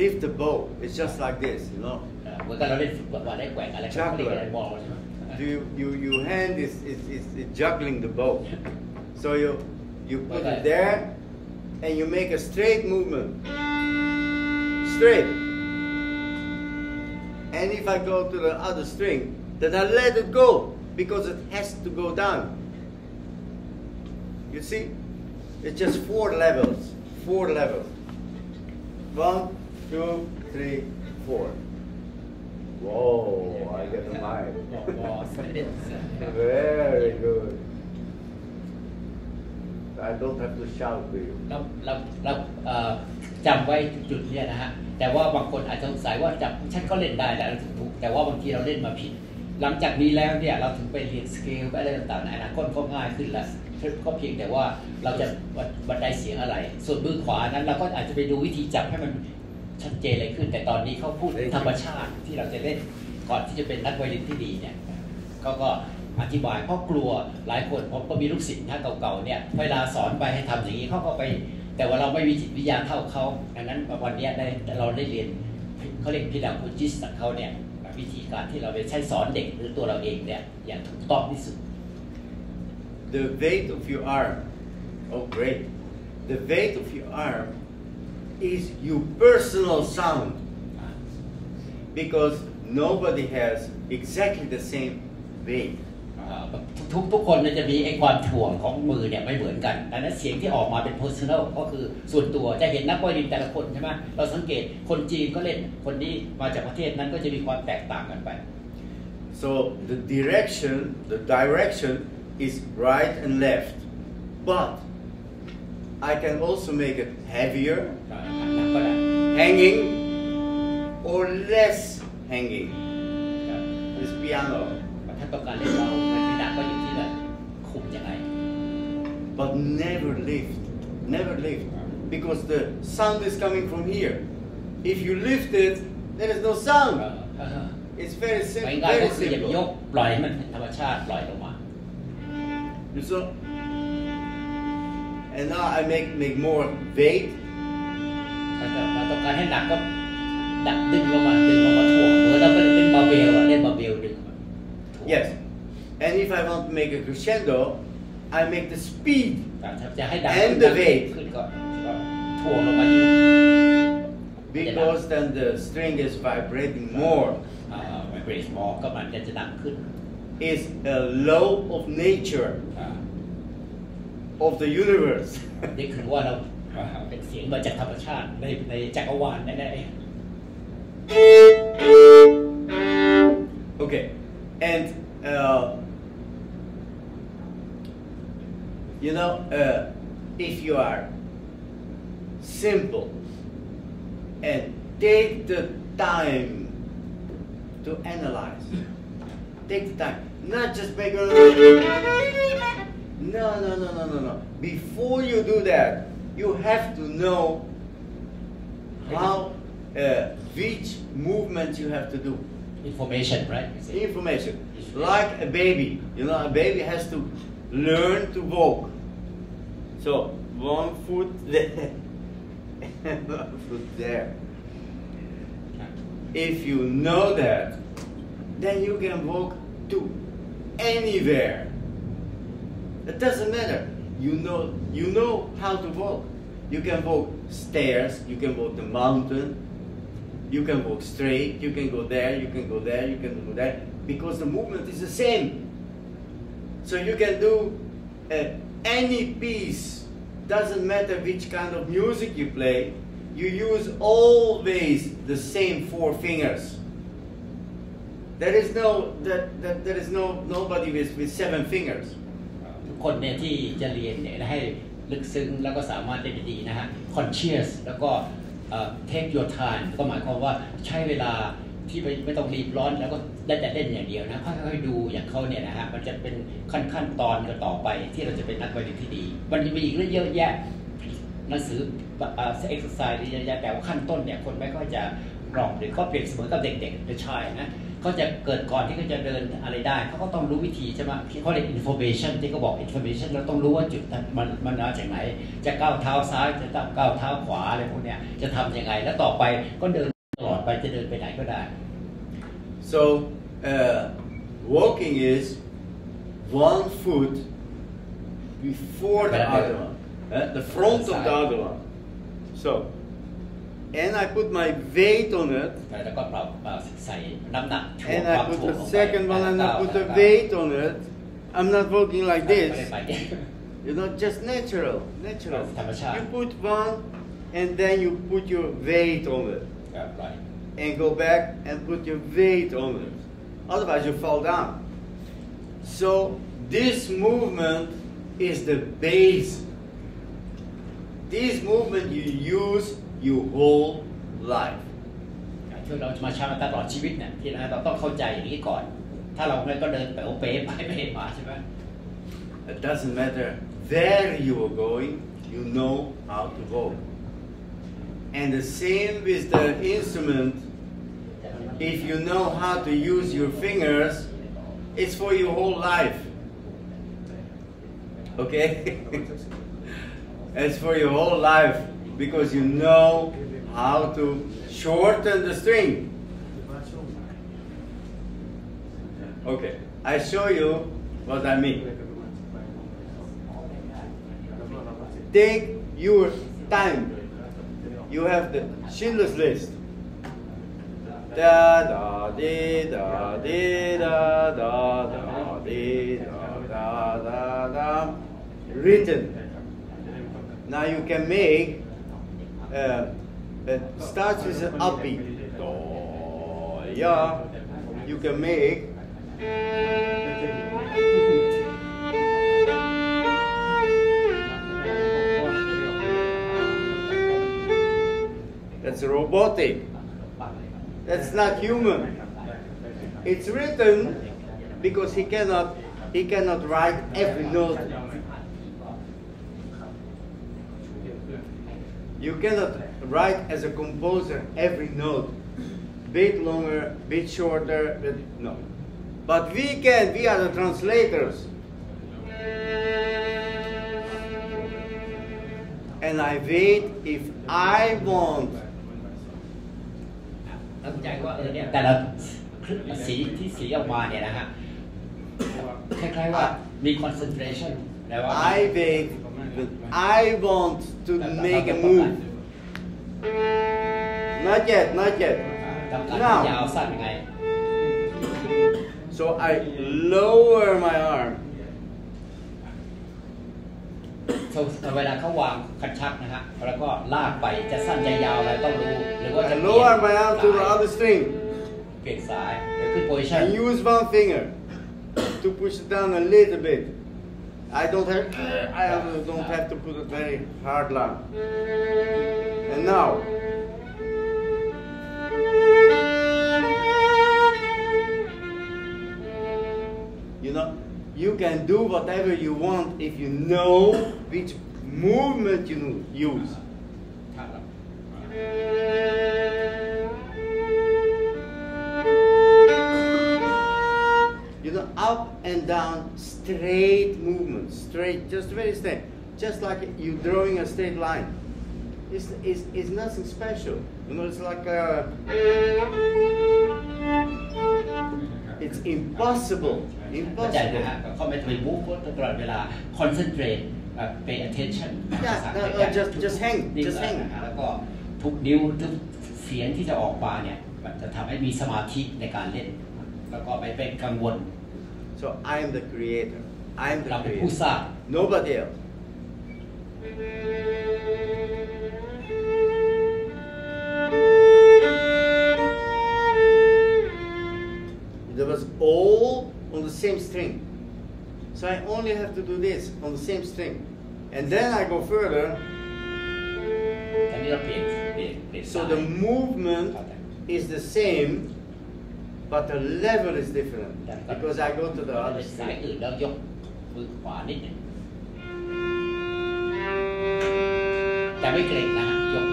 lift the bow. It's just like this, you know. เอ่อเหมือนกับเราเล่นฟุตบอลได้แกว่งอะไรก็เล่นอะไรบอลใช่ไหม Do you, you your hand is is, is is juggling the bow. So you you put it there and you make a straight movement. Straight. And if I go to the other string, then I let it go. Because it has to go down. You see? It's just four levels. Four levels. One, two, three, four. Whoa, I get the mic. บอลสเปน Very good. I don't have to shout to you. เราเราเราเอ่อจำไว้จุดๆเนี่ยนะฮะ แต่ว่าบางคนอาจจะสงสัยว่าจำฉันก็เล่นได้แหละเราถึงถูก แต่ว่าบางทีเราเล่นมาผิด หลังจากนี้แล้วเนี่ยเราถึงไปเรียนสเกลไปอะไรต่างๆในอนาคตก็ง่ายขึ้นล้วก็เพียงแต่ว่าเราจะบันไดเสียงอะไร ส่วนมือขวานั้นเราก็อาจจะไปดูวิธีจับให้มันชัดเจนอะไรขึ้น แต่ตอนนี้เขาพูดธรรมชาติที่เราจะเล่นก่อนที่จะเป็นนักไวโอลินที่ดีเนี่ยเขาก็อธิบายเพราะกลัวหลายคนผมก็มีลูกศิษย์ท่านเก่าๆเนี่ยเวลาสอนไปให้ทำอย่างนี้เขาก็ไป แต่ว่าเราไม่มีจิตวิทยาเท่าเขาดังนั้นวันนี้ได้เราได้เรียนเขาเรียกพิดาโคจิสจากเขาเนี่ย การที่เราไปใช้สอนเด็กหรือตัวเราเองเนี่ยอย่างถูกต้องที่สุด The weight of your arm. Oh, great. The weight of your arm is your personal sound because nobody has exactly the same weight. อ่าทุกทุกคนเนี่ยจะมีไอ้ความถ่วงของมือเนี่ยไม่เหมือนกันดังนั้นเสียงที่ออกมาเป็น personal ก็คือส่วนตัวจะเห็นนักไวโอลินแต่ละคนใช่ไหมเราสังเกตคนจีนก็เล่นคนนี้มาจากประเทศนั้นก็จะมีความแตกต่างกันไป So the direction, the direction is right and left. But I can also make it heavier, หนักก็ได้ hanging, or less hanging. ครับ This piano. ถ้าต้องการเล่นเบา but never lift, never lift, because the sound is coming from here. If you lift it, there is no เอ sound. อเออ It's very ไป simple. ง่ายก็ Very คืออย่าไปยก simple. ปล่อยให้มันเป็นธรรมชาติปล่อยลงมา You saw? And now I make make more weight. ถ้าเราต้องการให้หนักก็ดักดึงลงมาดึงลงมาถ่วงเหมือนเราก็เล่นบาเบลอะเล่นบาเบลดึงมาถ่วง Yes. And if I want to make a crescendo, I make the speed แต่ถ้าจะให้ดัง And the weight ขึ้นก็ก็ถ่วงลงมายิ่ง because then the string is vibrating more. ไมเกรสมอก็มันก็จะดังขึ้น It's a law of nature อ่า of the universe. นี่คือว่าเราอ่าเป็นเสียงมาจากธรรมชาติในในจักรวาลแน่ [laughs] Okay, and uh, You know, uh, if you are simple and take the time to analyze, take the time, not just make a. No, no, no, no, no, no. Before you do that, you have to know how, uh, which movements you have to do. Information, right? Information. Like a baby. You know, a baby has to learn to walk. So, one foot there, [laughs] one foot there. If you know that, then you can walk to anywhere. It doesn't matter. You know, you know how to walk. You can walk stairs. You can walk the mountain. You can walk straight. You can go there. You can go there. You can go there because the movement is the same. So you can do uh, any piece. Doesn't matter which kind of music you play. You use always the same four fingers. There is no that, that there is no nobody with, with seven fingers. ทุกคนเนี่ยที่จะเรียนเนี่ยให้ลึกซึ้งแล้วก็สามารถได้ดีนะฮะ conscious แล้วก็เอ่อ take your time ก็หมายความว่าใช้เวลา ที่ไม่ต้องรีบร้อนแล้วก็ได้แต่เล่นอย่างเดียวนะค่อยๆดูอย่างเขาเนี่ยนะฮะมันจะเป็นขั้นขั้นตอนกันต่อไปที่เราจะเป็นนักไวโอลินที่ดี มันมีอีกเรื่องเยอะแยะหนังสือเอ็กซ์ไซส์เยอะแยะแต่ว่าขั้นต้นเนี่ยคนไม่ค่อยจะกรองหรือก็เปรียบเสมือนกับเด็กๆเด็กชายนะเขาจะเกิดก่อนที่เขาจะเดินอะไรได้เขาก็ต้องรู้วิธีใช่ไหมเขาเรียก information ที่เขาบอก information เราต้องรู้ว่าจุดมันมันมาจากไหน จะก้าวเท้าซ้ายจะก้าวเท้าขวาอะไรพวกเนี้ยจะทำยังไงแล้วต่อไปก็เดิน ตลอดไปจะเดินไปไหนก็ได้ So, uh, walking is one foot before the Better. other one, uh, the front of the Side. other one. So, and I put my weight on it, แล้วก็ปรับปรับใส่น้ำหนักถ่วง and ความ I ถ่ว put ง the ลงไป second one, and I ก้าว put the ก้าว weight on it. I'm not walking like ไม่ได้ this. ไปเนี่ย [laughs] You know, just natural, natural. Yes, ธรรมชาติ You put one, and then you put your weight on it. ครับไร and go back and put your weight on it. Otherwise, you fall down. So, this movement is the base. This movement you use your whole life. ที่เราจะมาใช้มาตลอดชีวิตเนี่ยที่นะเราต้องเข้าใจอย่างนี้ก่อน ถ้าเราไม่ก็เดินไปโอเป๊ไปไปมาใช่ไหม It doesn't matter where you are going, you know how to walk. and the same with the instrument, if you know how to use your fingers, it's for your whole life. Okay? [laughs] it's for your whole life because you know how to shorten the string. Okay, I show you what I mean. Take your time. You have the Schindler's List. Da da di da di da da da di da da da da. Written. Now you can make. Uh, it starts with an upbeat. Do, ya. You can make. That's robotic. That's not human. It's written because he cannot he cannot write every note. You cannot write as a composer every note. Bit longer, bit shorter, but no. But we can, we are the translators. And I wait if I want ตั้งใจว่าเออเนี่ยแต่ละสีที่สีออกมาเนี่ยนะฮะคล้ายๆว่ามี concentration แต่ว่า I wait when I want to make a move. Not yet, not yet. จำกัดยาว Now, สั้นยังไง so I lower my arm. เวลาเขาวางคันชักนะฮะแล้วก็ลากไปจะสั้นจะยาวอะไรต้องรู้หรือว่าจะ I เปลี่ยน lower my arm to the สาย other string เปลี่ยนสายเดี๋ยวขึ้น position and use one finger to push it down a little bit. I don't have I don't have to put a very hard line. And now you know you can do whatever you want if you know which movement you use. You know, up and down, straight movement, straight, just very straight, just like you're drawing a straight line. It's, it's, it's nothing special. You know, it's like a, it's impossible, เข้าใจนะ impossible. ฮะเขาไม่ไปมูฟตลอดเวลา concentrate เอ่อ pay attention Yeah, no, no, just- just hang, นิ่ง just hang. นะฮะแล้วก็ทุกนิ้วทุกเสียงที่จะออกมาเนี่ยมันจะทำให้มีสมาธิในการเล่น แล้วก็ไม่เป็นกังวล So I am the creator. I am the เราเป็นผู้ creator. สร้าง Nobody else. That was all on the same string. So I only have to do this on the same string. And then I go further. So the movement is the same, but the level is different because I go to the other string. But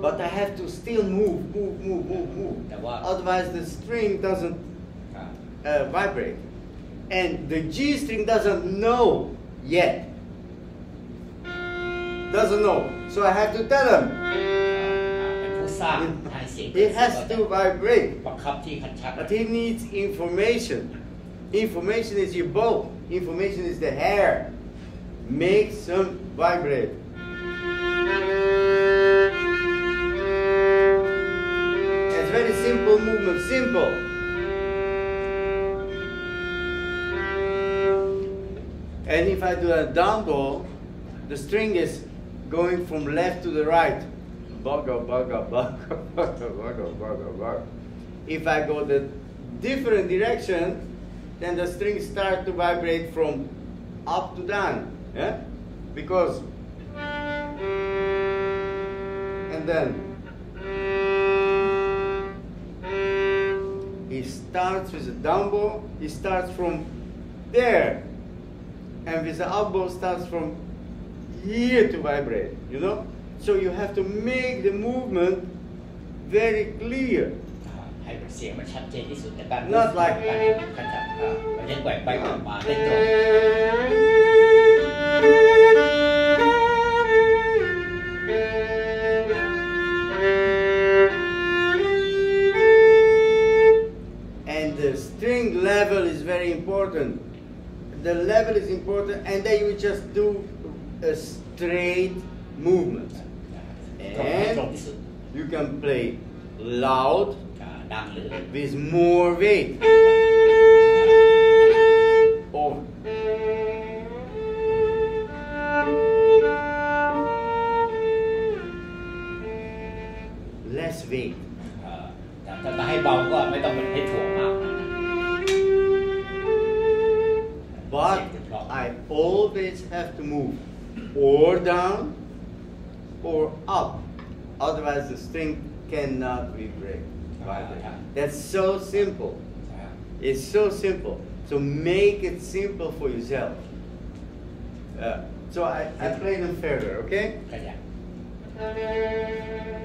but I have to still move, move, move, move, move. Otherwise, the string doesn't uh, vibrate. And the G string doesn't know yet. Doesn't know. So I have to tell him. It, has to vibrate. But he needs information. Information is your bow. Information is the hair. Make some vibrate. Movement, simple. And if I do a down bow, the string is going from left to the right. [laughs] Bugger, bugger, bugger, bugger, bugger. If I go the different direction, then the string start to vibrate from up to down. Yeah? Because and then He starts with a down bow, he starts from there. And with the up bow starts from here to vibrate, you know? So you have to make the movement very clear. Not like การจับมันยังปล่อยไปปล่อยมาได้ตรง [laughs] level is very important. The level is important, and then you just do a straight movement. ตรงให้ตรงที่สุด You can play loud อ่าดังหรือ with more weight. Or less weight. เอ่อแต่ถ้าจะให้เบาก็ไม่ต้องเป็นให้ถ่วงมาก But I always have to move or down or up. Otherwise, the string cannot be vibrate. That's so simple. It's so simple. So make it simple for yourself. Uh, so I, I play them further, okay? ข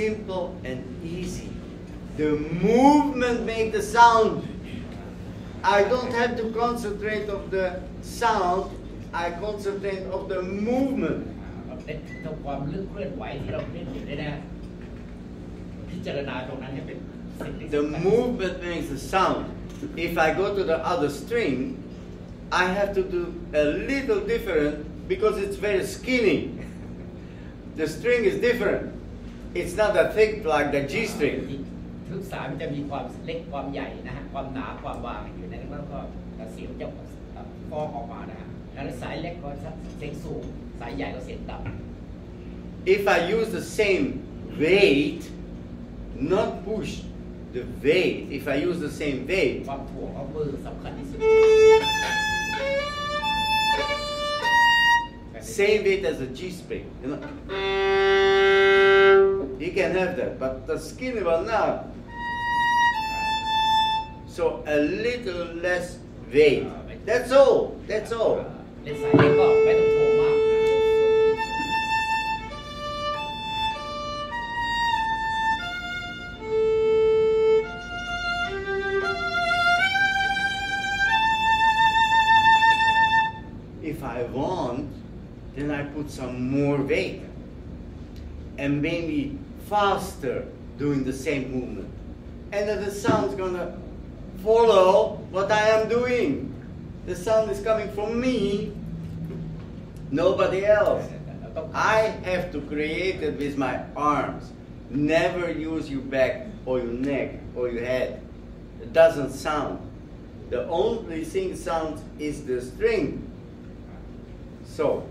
simple and easy. The movement make the sound. I don't have to concentrate of the sound. I concentrate of the movement. เป็นตรงความลึกเคลื่อนไหวที่เราเล่นอยู่เนี่ยนะพิจารณาตรงนั้นให้เป็นสิ่งที่ The สำคัญ movement makes the sound. If I go to the other string, I have to do a little different because it's very skinny. The string is different. It's not that thick like the G string. ทุกสายมันจะมีความเล็กความใหญ่นะฮะความหนาความบางอยู่ในนั้นแล้วก็เสียงจะฟองออกมานะฮะแล้วสายเล็กก็เสียงสูง สายใหญ่ก็เสียงต่ If I use the same weight, not push, the weight, if I use the same ำ weight, ความถ่วงของมือสำคัญที่สุด same weight as a G string, you know. You can have that, but the skinny one now. So a little less เอ่ weight. อไม่ That's all. That's all. เล่นสายเล็กก็ไม่ต้องโทรมาก If I want, then I put some more weight and maybe faster doing the same movement. And then the sound's gonna follow what I am doing. The sound is coming from me, nobody else. I have to create it with my arms. Never use your back or your neck or your head. It doesn't sound. The only thing sounds is the string. So,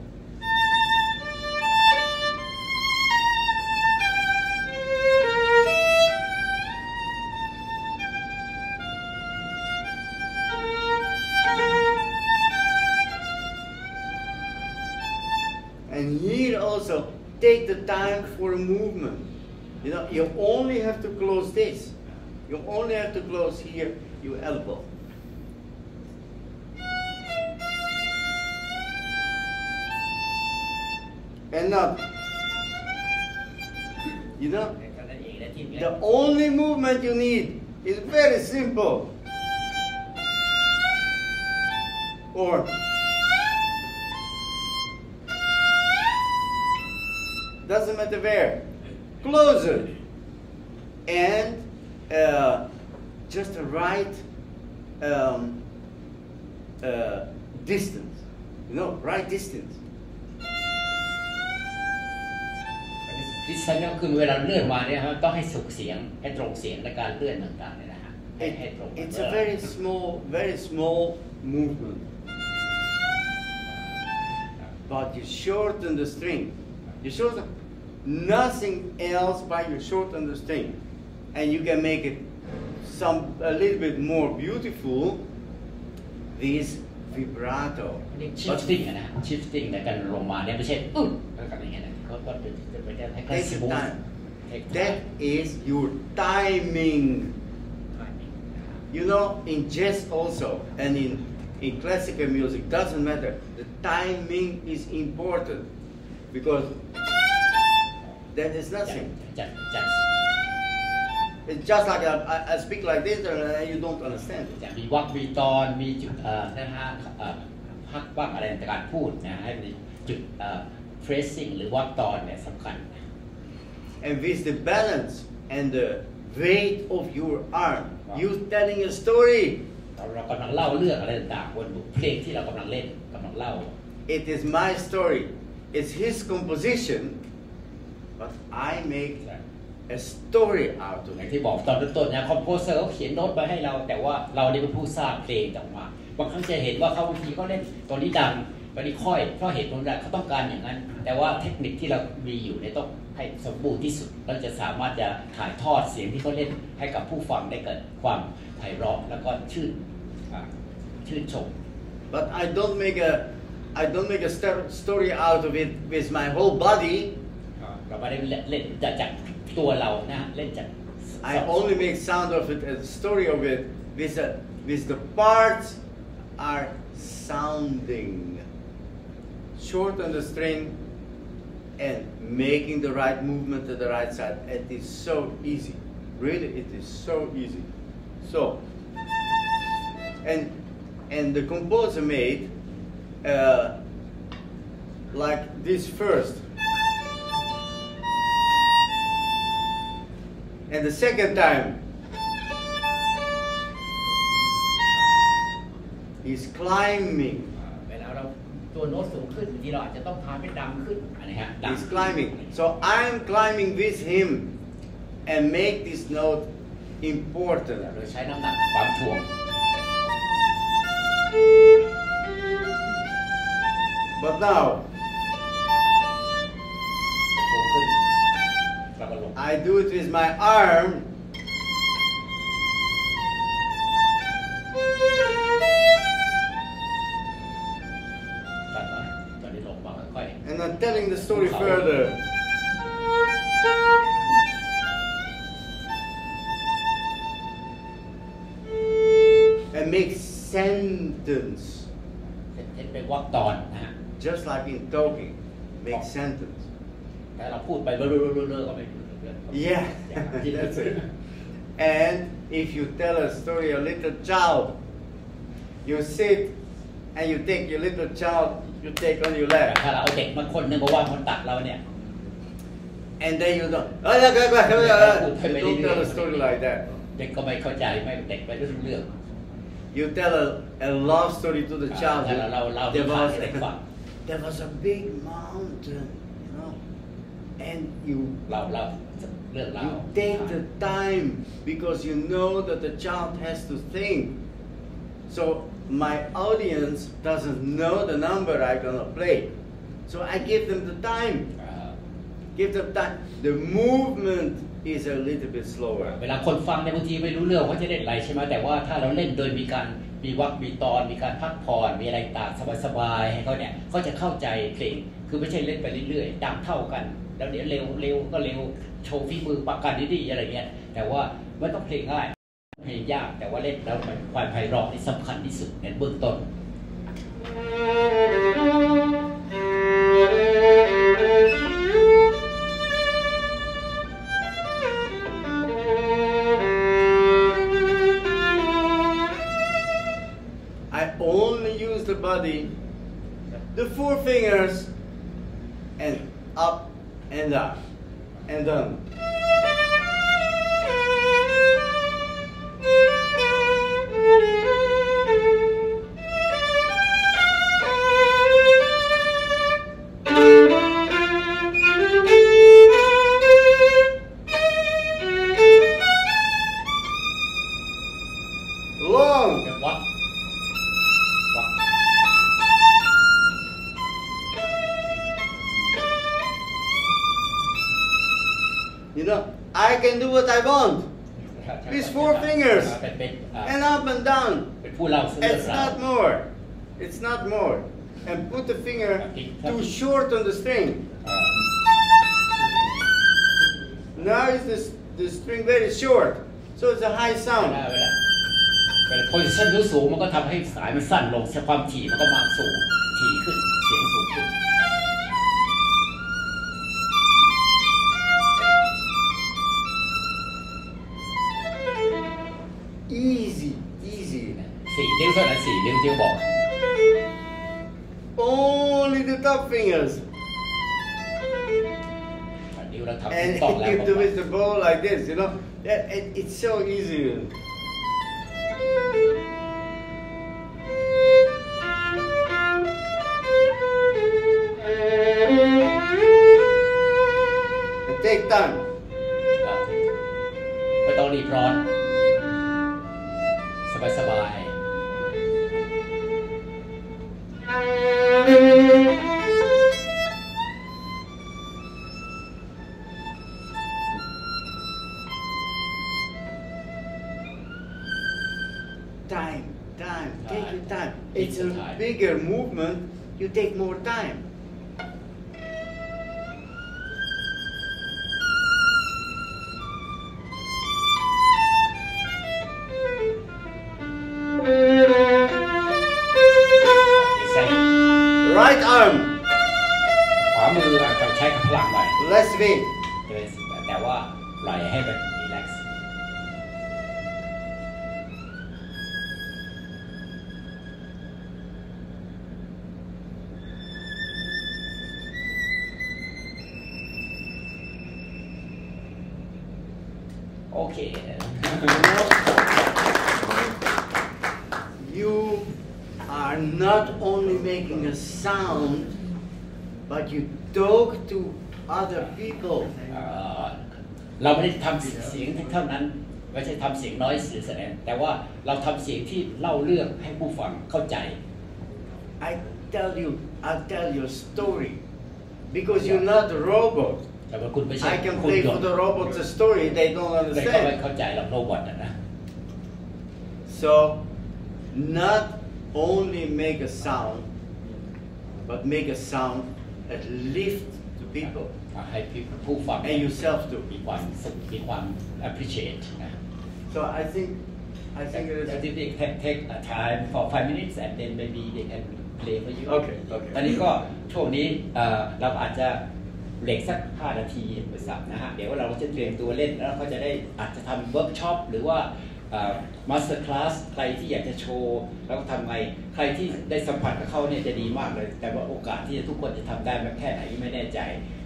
time for a movement. You know, you only have to close this. You only have to close here, your elbow. And not, you know, the only movement you need is very simple. Or doesn't matter where, closer, and uh, just the right um, uh, distance. You know, right distance. ดิสเซนก็คือเวลาเลื่อนมาเนี่ยครับต้องให้สุกเสียงให้ตรงเสียงในการเลื่อนต่างๆเนี่ยนะฮะให้ It- ให้ตรง it's a very small, very small movement. But you shorten the string. You shorten nothing else but you shorten the string. And you can make it some a little bit more beautiful with vibrato. เรียก shifting อะนะ shifting ในการลงมาเนี่ยไม่ใช่อึ้งแล้วก็อย่างเงี้ยนะเขาก็จะจะไปได้ให้ Take ส your มูท time. Take That time is your timing. timing นะฮะ You know, in jazz also, and in, in classical music, doesn't matter. The timing is important because that is จัด nothing. จัดจัด It's just like I, I, I speak like this and uh, you don't understand it. จะมีวักมีตอนมีจุดเอ่อนะฮะเอ่อพักบ้างอะไรในการพูดนะให้มีจุดเอ่อ phrasing หรือวักตอนเนี่ยสำคัญ And with the balance and the weight of your arm, you telling a story. เราเรากำลังเล่าเรื่องอะไรต่างๆบนบทเพลงที่เรากำลังเล่นกำลังเล่า It is my story. It's his composition, But I make a story out อ of ย่าง it. ที่บอกตอนต้นๆนะคอมโพเซอร์เขาเขียนโน้ตไปให้เรา แต่ว่าเราเนี่ยเป็นผู้สร้างเพลงออกมาบางครั้งจะเห็นว่าเขาบางทีเขาเล่นตัวนี้ดังตัวนี้ค่อยเพราะเหตุผลใดเขาต้องการอย่างนั้น แต่ว่าเทคนิคที่เรามีอยู่เนี่ยต้องให้สมบูรณ์ที่สุดเราจะสามารถจะถ่ายทอดเสียงที่เขาเล่นให้กับผู้ฟังได้เกิดความไพเราะแล้วก็ชื่นอ่าชื่นชม But I don't make a I don't make a sto- story out of it with my whole body. เราไม่ได้เล่นจากจากตัวเรานะฮะเล่นจาก I only make sound of it, a story of it, with a, with the parts are sounding. Shorten the string and making the right movement to the right side. It is so easy. Really, it is so easy. So, and and the composer made uh, like this first. And the second time, he's climbing. เวลาเราตัวโน้ตสูงขึ้นบางทีเราอาจจะต้องทำให้ดังขึ้นอันนี้ฮะดัง He's climbing. So I'm climbing with him and make this note important. โดยใช้น้ำหนักความถ่วง But now I do it with my arm. And I'm telling the story further. And make sense sentence, เช่นเป็นวรรคตอนนะฮะ just like in talking, make sentence. แต่เราพูดไปเรื่อยๆๆๆก็ไม่รู้เรื่อง Yeah, [laughs] that's it. [laughs] And if you tell a story, a little child, you sit and you take your little child, you take on your แต่ lap, [laughs] ถ้าเราเอาเด็กมาคนหนึงมาว่างคนตักเราเนี่ย and then you don't, oh, yeah, go, go, go, go, go." you don't tell a story like that. เด็กก็ไม่เข้าใจไม่เด็กไม่รู้เรื่อง You tell a, a love story to the child. ถ้าเราเราเรา There ฟัง was, ให้เด็กฟัง there was a big mountain, you know, and you เราเรา เรื่องเรา You take the time because you know that the child has to think. So my audience doesn't know the number I'm gonna play. So I give them the time. เอ่อ Give them time. The movement is a little bit slower. เวลาคนฟังในยบางทีไม่รู้เรื่องว่าจะเล่นอะไรใช่ไหมแต่ว่าถ้าเราเล่นโดยมีการมีวรรคมีตอนมีการพักผ่อนมีอะไรต่างสบายๆให้เขาเนี่ยเขาจะเข้าใจเพลงคือไม่ใช่เล่นไปเรื่อยๆดังเท่ากัน แล้วเดี๋ยวเร็วเร็วก็เร็ว โชว์ฝีมือปากการดีๆอะไรเงี้ย แต่ว่าไม่ต้องเพลงง่ายเพลงยากแต่ว่าเล่นแล้วมันความไพเราะนี่สำคัญที่สุดในเบื้องต้น I only use the body, the four fingers, and up and up and down. ความถี่มันก็ take more แสดง แต่ว่าเราทำเสียงที่เล่าเรื่องให้ผู้ฟังเข้าใจ I tell you, I'll tell you a story. Because you're not a robot. แต่ว่าคุณไม่ใช่ I can คุณ play ย for นต์ the robots a story they don't แต่เขาไม่ understand. เข้าใจหรอกโรบอทนะนะ So, not only make a sound, but make a sound that lift the people ให้ผู้ฟัง and yourself too. มีความสุขมีความ appreciate นะ So I think I think it is. I think they can take a time for five minutes and then maybe they can play for you Okay, okay. ตอนนี้ก็ช่วงนี้เอ่อเราอาจจะเบรกสัก 5 นาทีบริษัทนะฮะ เดี๋ยวเราก็จะเตรียมตัวเล่นแล้วก็จะได้อาจจะทำเวิร์กช็อปหรือว่ามาสเตอร์คลาสใครที่อยากจะโชว์แล้วก็ทำไง ใครที่ได้สัมผัสกับเขาเนี่ยจะดีมากเลย แต่ว่าโอกาสที่ทุกคนจะทำได้มากแค่ไหนไม่แน่ใจ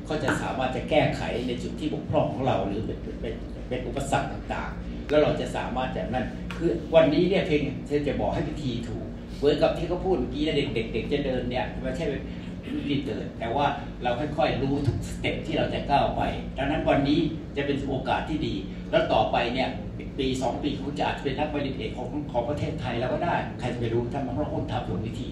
เขาจะสามารถจะแก้ไขในจุดที่บกพร่องของเราหรือเป็นเป็นเป็นอุปสรรคต่างๆ แล้วเราจะสามารถจะนั่นคือวันนี้เนี่ยเพียงจะบอกให้วิธีถูกเหมือนกับที่เขาพูดเมื่อกี้นะเด็กๆเด็กจะเดินเนี่ยไม่ใช่รีบเดิน แต่ว่าเราค่อยๆรู้ทุกสเต็ปที่เราจะก้าวไป ดังนั้นวันนี้จะเป็นโอกาสที่ดี แล้วต่อไปเนี่ยปีสองปีคุณจะอาจจะเป็นนักบริเอกของของประเทศไทยแล้วก็ได้ ใครจะไปรู้ถ้ามันเพราะคนทำถูกวิธี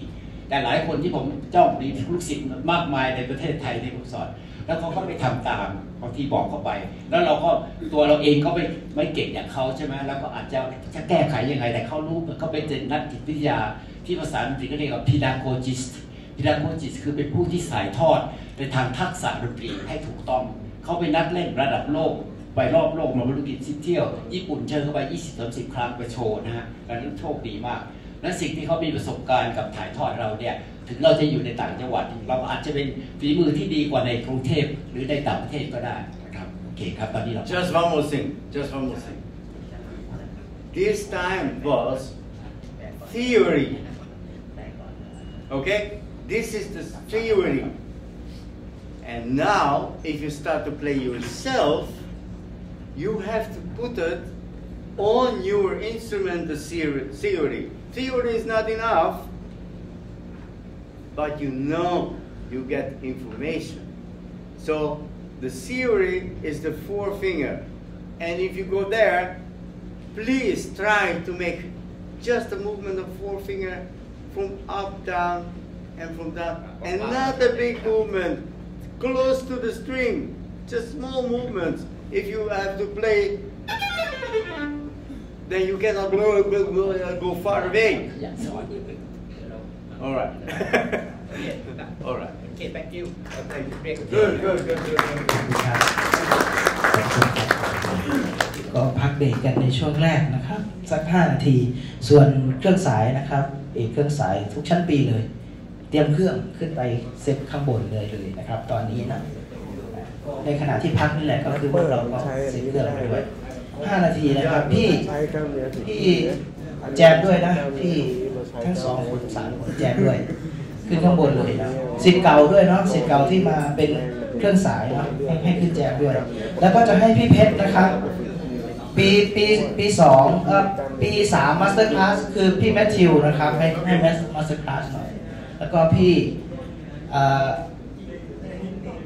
แต่หลายคนที่ผมจ้องดีลูกศิษย์มากมายในประเทศไทยที่ผมสอน แล้วเขาก็ไปทำตามบางทีบอกเข้าไป แล้วเราก็ตัวเราเองก็ไม่ไม่เก่งอย่างเขาใช่ไหมแล้วก็อาจจะจะแก้ไขยังไงแต่เขารู้เขาเป็นนักจิตวิทยาที่ภาษาอังกฤษก็เรียกว่า pedagogist pedagogist คือเป็นผู้ที่สายทอดในทางทักษะดนตรีให้ถูกต้องเขาเป็นนักเล่นระดับโลกไปรอบโลกมาบริกิจซิเที่ยว ญี่ปุ่นเชิญเข้าไป 20-30 ครั้งไปโชว์นะฮะดังนั้นโชคดีมาก และสิ่งที่เขามีประสบการณ์กับถ่ายทอดเราเนี่ย ถึงเราจะอยู่ในต่างจังหวัด เราอาจจะเป็นฝีมือที่ดีกว่าในกรุงเทพหรือในต่างประเทศก็ได้นะครับโอเคครับตอนนี้เรา Just one more thing. Just one more thing. This time was theory. Okay? This is the theory. And now, if you start to play yourself, you have to put it on your instrument the theory. Theory, theory is not enough, but you know you get information. So the theory is the forefinger. And if you go there, please try to make just a movement of forefinger from up, down, and from down. And not a big movement, close to the string. Just small movements. If you have to play, then you cannot go, go, go, go far away. อยากสอน All right. All right. โอเค thank you Break. Good, good, good, good. ก็พักเบรกกันในช่วงแรกนะครับ สัก 5 นาที ส่วนเครื่องสายนะครับเอกเครื่องสายทุกชั้นปีเลย เตรียมเครื่องขึ้นไปเซตข้างบนเลยเลยนะครับ ตอนนี้นะในขณะที่พักนี่แหละก็คือพวกเราก็เซตเครื่องไปด้วย 5 นาทีนะครับ พี่ใช้กล้ามเนื้อถึงพี่แจมด้วยนะพี่ ทั้งสองคนสามคนแจมด้วย ขึ้นข้างบนเลยนะสิทธิ์เก่าด้วยเนาะสิทธิ์เก่าที่มาเป็นเครื่องสายเนาะให้ให้ขึ้นแจมด้วย แล้วก็จะให้พี่เพชรนะครับปีปีปีสองเอ่อปีสามมาสเตอร์คลาสคือพี่แมทธิวนะครับให้ให้แมสมาสเตอร์คลาสหน่อยแล้วก็พี่เอ่อ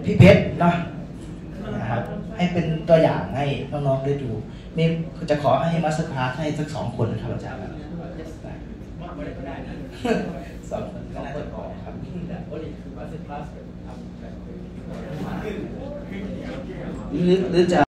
พี่เพชรเนาะนะครับให้เป็นตัวอย่างให้น้องๆได้ดูมีจะขอให้มาสเตอร์คลาสให้สักสองคนนะครับอาจารย์ มากกว่านั้นก็ได้นะ สองคนสก็องน่าคนจะพอออกครับโอ้นี่คือมาสเตอร์คลาสทำแบบหรือหรือจะ